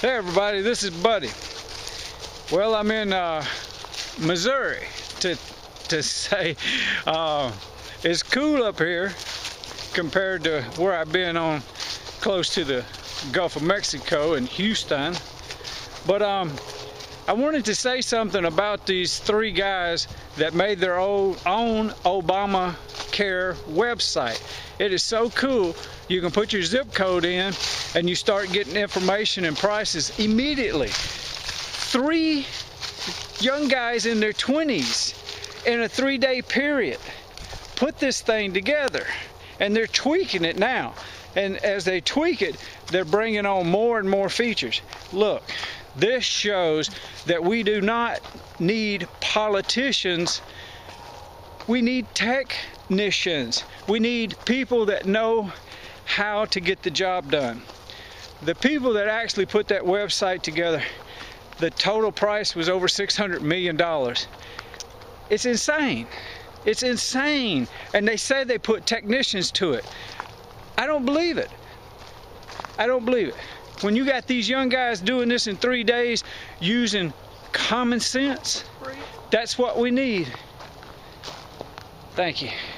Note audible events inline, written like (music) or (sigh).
Hey everybody, this is Buddy. Well, I'm in uh, Missouri to to (laughs) say uh, it's cool up here compared to where I've been on close to the Gulf of Mexico in Houston. But um, I wanted to say something about these three guys that made their own, own Obamacare website. It is so cool. You can put your zip code in and you start getting information and prices immediately. Three young guys in their 20s in a three day period put this thing together and they're tweaking it now. And as they tweak it, they're bringing on more and more features. Look, this shows that we do not need politicians. We need technicians. We need people that know how to get the job done. The people that actually put that website together, the total price was over $600 million. It's insane. It's insane. And they say they put technicians to it. I don't believe it. I don't believe it. When you got these young guys doing this in three days using common sense, that's what we need. Thank you.